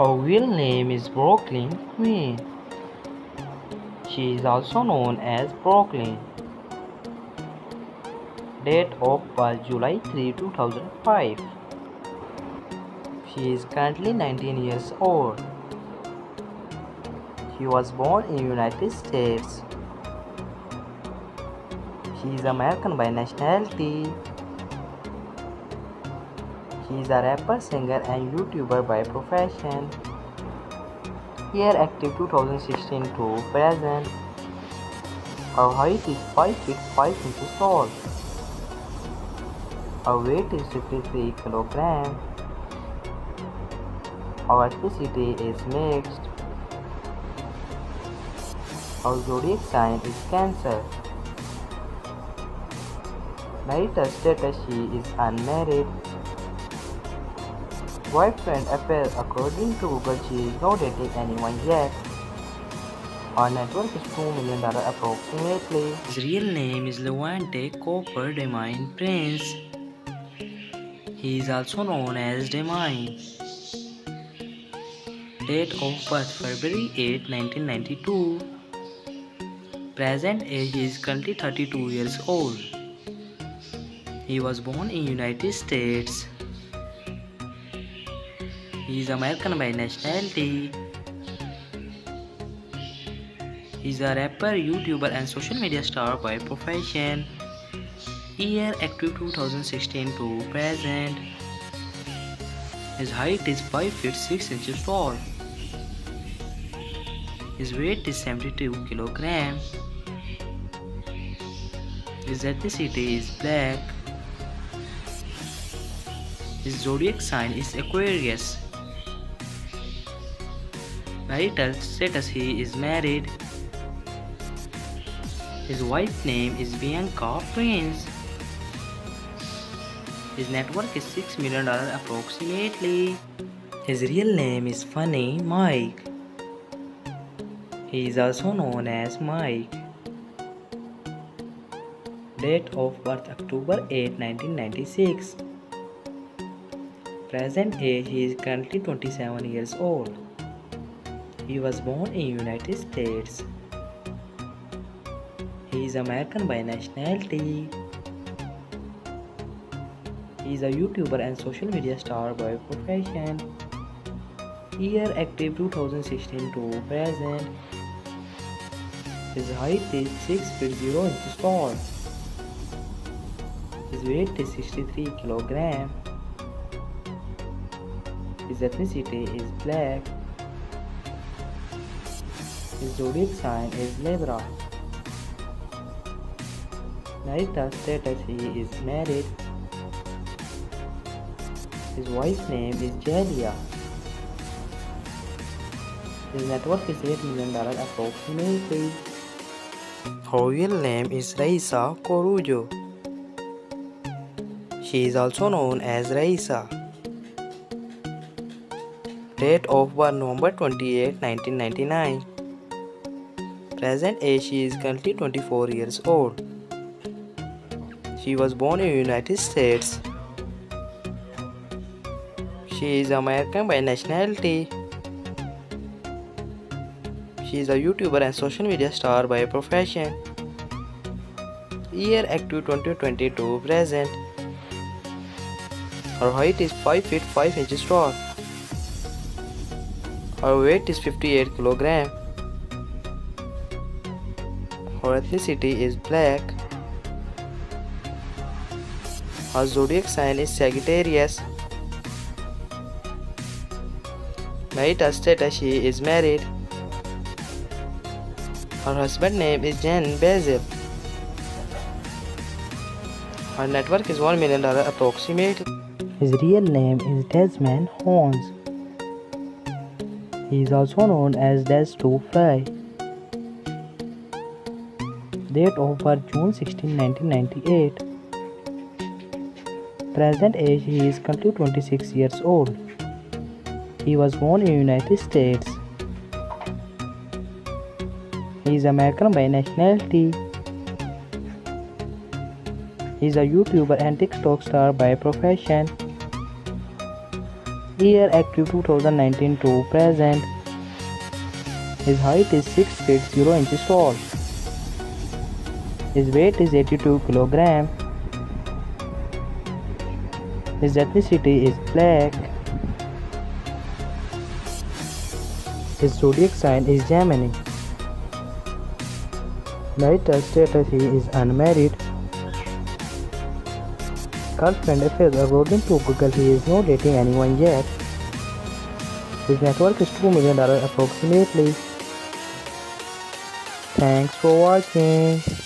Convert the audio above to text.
Her real name is Brooklyn Quinn. She is also known as Brooklyn. Date of birth July 3, 2005. She is currently 19 years old. She was born in United States. She is American by nationality. She is a rapper, singer and YouTuber by profession. Year active 2016 to present. Her height is 5 feet 5 inches tall. Her weight is 53 kg. Her ethnicity is mixed. Her zodiac sign is Cancer. Marital status she is unmarried. Boyfriend affair according to Google she is not dating anyone yet. Her net worth is $2 million approximately. His real name is Levante Cooper Damien Prince. He is also known as Damien. Date of birth February 8, 1992. Present age is currently 32 years old. He was born in United States. He is American by nationality. He is a rapper, YouTuber and social media star by profession. Year active 2016 to present. His height is 5 feet 6 inches tall. His weight is 72 kg. His ethnicity is black. His zodiac sign is Aquarius. Marital status he is married. His wife's name is Bianca Prince. His net worth is $6 million approximately. His real name is Funny Mike. He is also known as Mike. Date of birth October 8, 1996. Present age he is currently 27 years old. He was born in United States. He is American by nationality. He is a YouTuber and social media star by profession. Year active 2016 to present. His height is 6 feet 0 inches tall. His weight is 63 kg. His ethnicity is black. His zodiac sign is Libra. Marital status he is married. His wife's name is Jalia. His net worth is $8 million approximately. Her real name is Rayssa Corujo. She is also known as Rayssa. Date of birth November 28, 1999. Present age she is currently 24 years old. She was born in United States. She is American by nationality. She is a YouTuber and social media star by profession. Year active 2022 present. Her height is 5 feet 5 inches tall. Her weight is 58 kg. Her ethnicity is black. Her zodiac sign is Sagittarius. Marital status she is married. Her husband name is Jen Basil. Her net worth is $1 million approximately. His real name is Desmond Horns. He is also known as Dez2Fly. Date of birth June 16, 1998. Present age he is currently 26 years old. He was born in United States. He is American by nationality. He is a YouTuber and TikTok star by profession. Year active 2019 to present. His height is 6 feet 0 inches tall. His weight is 82 kg. His ethnicity is black. His zodiac sign is Gemini. Marital status he is unmarried. Girlfriend affairs according to Google he is not dating anyone yet. His net worth is $2 million approximately. Thanks for watching.